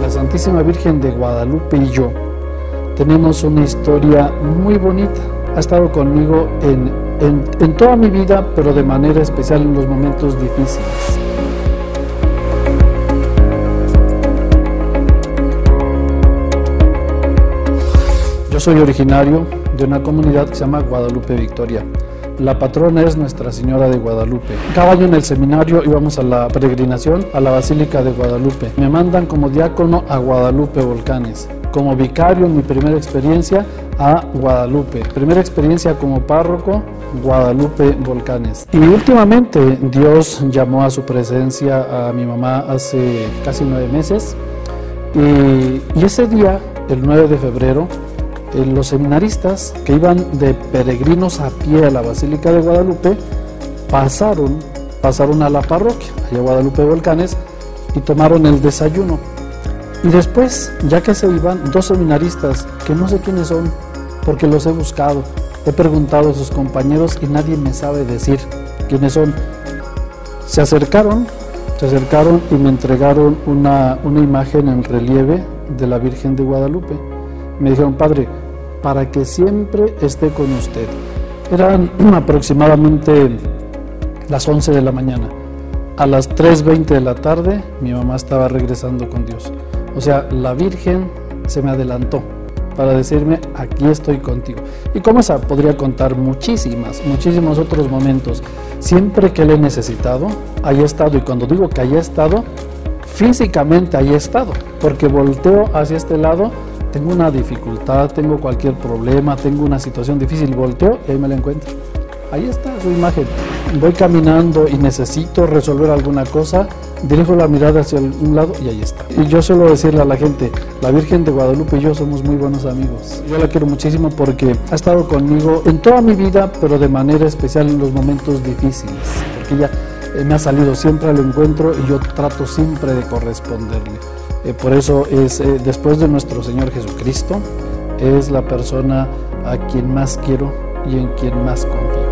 La Santísima Virgen de Guadalupe y yo tenemos una historia muy bonita. Ha estado conmigo en, en, toda mi vida, pero de manera especial en los momentos difíciles. Yo soy originario de una comunidad que se llama Guadalupe Victoria. La patrona es Nuestra Señora de Guadalupe. Cada año en el seminario íbamos a la peregrinación a la Basílica de Guadalupe. Me mandan como diácono a Guadalupe Volcanes. Como vicario mi primera experiencia a Guadalupe. Primera experiencia como párroco, Guadalupe Volcanes. Y últimamente Dios llamó a su presencia a mi mamá hace casi nueve meses. Y, y ese día, el 9 de febrero, los seminaristas que iban de peregrinos a pie a la Basílica de Guadalupe pasaron, pasaron a la parroquia, allá Guadalupe Volcanes, y tomaron el desayuno. Y después, ya que se iban, dos seminaristas, que no sé quiénes son, porque los he buscado, he preguntado a sus compañeros y nadie me sabe decir quiénes son, se acercaron, se acercaron y me entregaron una, una imagen en relieve de la Virgen de Guadalupe. Me dijeron, Padre, para que siempre esté con usted. Eran aproximadamente las 11 de la mañana. A las 3.20 de la tarde mi mamá estaba regresando con Dios. O sea, la Virgen se me adelantó para decirme, aquí estoy contigo. Y como esa podría contar muchísimas, muchísimos otros momentos. Siempre que le he necesitado, haya estado. Y cuando digo que haya estado, físicamente haya estado. Porque volteo hacia este lado tengo una dificultad, tengo cualquier problema, tengo una situación difícil, volteo y ahí me la encuentro. Ahí está su imagen. Voy caminando y necesito resolver alguna cosa, dirijo la mirada hacia un lado y ahí está. Y yo suelo decirle a la gente, la Virgen de Guadalupe y yo somos muy buenos amigos. Yo la quiero muchísimo porque ha estado conmigo en toda mi vida, pero de manera especial en los momentos difíciles. Porque ella eh, me ha salido siempre al encuentro y yo trato siempre de corresponderle. Eh, por eso es, eh, después de nuestro Señor Jesucristo, es la persona a quien más quiero y en quien más confío.